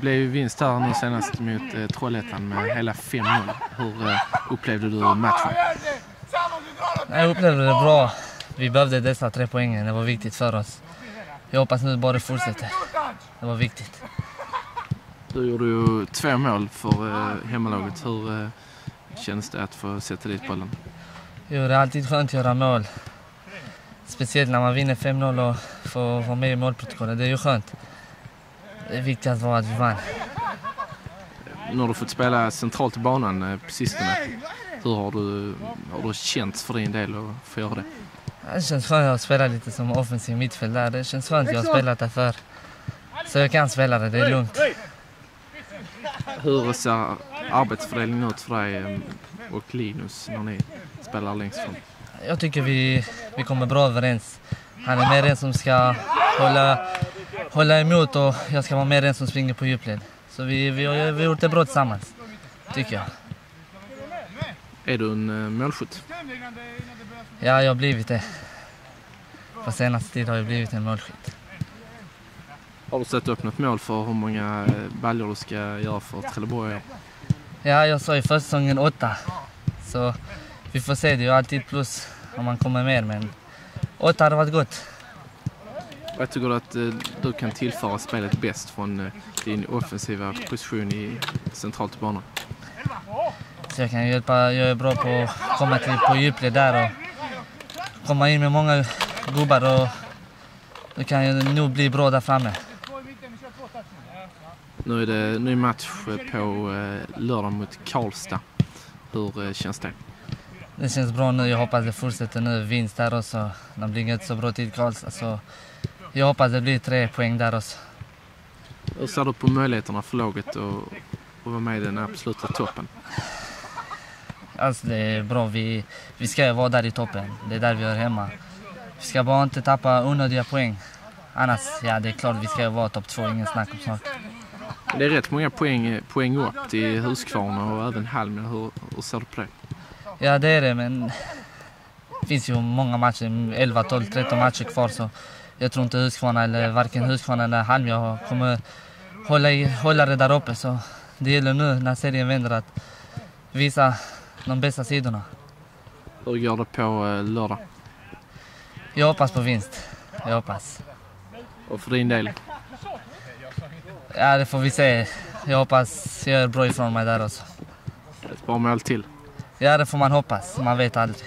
Blev vinst här nu senast mot eh, Trollhättan med hela 5-0. Hur eh, upplevde du matchen? Jag upplevde det bra. Vi behövde dessa tre poängen. Det var viktigt för oss. Jag hoppas nu bara det fortsätter. Det var viktigt. Du gjorde ju två mål för eh, hemmalaget. Hur eh, känns det att få sätta dit bollen? Jo, det är alltid skönt att göra mål. Speciellt när man vinner 5-0 och får vara med i målprotokollet. Det är ju skönt. Det viktigaste var att vi vann. Nu har du fått spela centralt i banan eh, på sistone. Hur har du, har du känt för din del att få göra det? Det känns skönt att spela lite som offensiv mittfält där. Det känns skönt. Jag har spelat där förr. Så jag kan spela det. Det är lugnt. Hur ser arbetsfördelningen ut för dig eh, och Linus när ni spelar längst fram? Jag tycker vi, vi kommer bra överens. Han är mer den som ska hålla, hålla emot och jag ska vara mer den som springer på djupled. Så vi, vi, har, vi har gjort det bra tillsammans, tycker jag. Är du en eh, målskytt? Ja, jag har blivit det. På senaste tid har jag blivit en målskytt. Har du satt upp något mål för hur många eh, baljor du ska göra för Trelleborg? Ja, jag sa i försäsongen åtta. Så vi får se, det är ju alltid plus om man kommer mer. Men åtta hade varit gott. Vad tycker du att eh, du kan tillföra spelet bäst från eh, din offensiva position i centralt i banan? Så jag kan hjälpa, jag är bra på att komma till på djupled där och komma in med många gubbar och då kan jag nog bli bra där framme. Nu är det ny match på eh, lördag mot Karlstad. Hur känns det? Det känns bra nu. Jag hoppas det fortsätter nu. Vinst där också. Det blir inte så bra tid Karlstad. Så jag hoppas det blir tre poäng där också. Hur ser du på möjligheterna för laget att, vara med i den absoluta toppen? Alltså det är bra. Vi, vi ska vara där i toppen. Det är där vi hör hemma. Vi ska bara inte tappa onödiga poäng. Annars, ja det är klart vi ska vara topp två. Ingen snack om saken. Det är rätt många poäng, poäng upp till Huskvarna och även Halmstad. Hur, hur ser du på det? Ja det är det men det finns ju många matcher, 11, 12, 13 matcher kvar så jag tror inte Huskvarna eller varken Huskvarna eller Halmstad kommer hålla, i, hålla det där uppe så det gäller nu när serien vänder att visa de bästa sidorna. Hur går det på eh, lördag? Jag hoppas på vinst. Jag hoppas. Och för din del? Ja, det får vi se. Jag hoppas jag gör bra ifrån mig där också. Ett bra mål till? Ja, det får man hoppas. Man vet aldrig.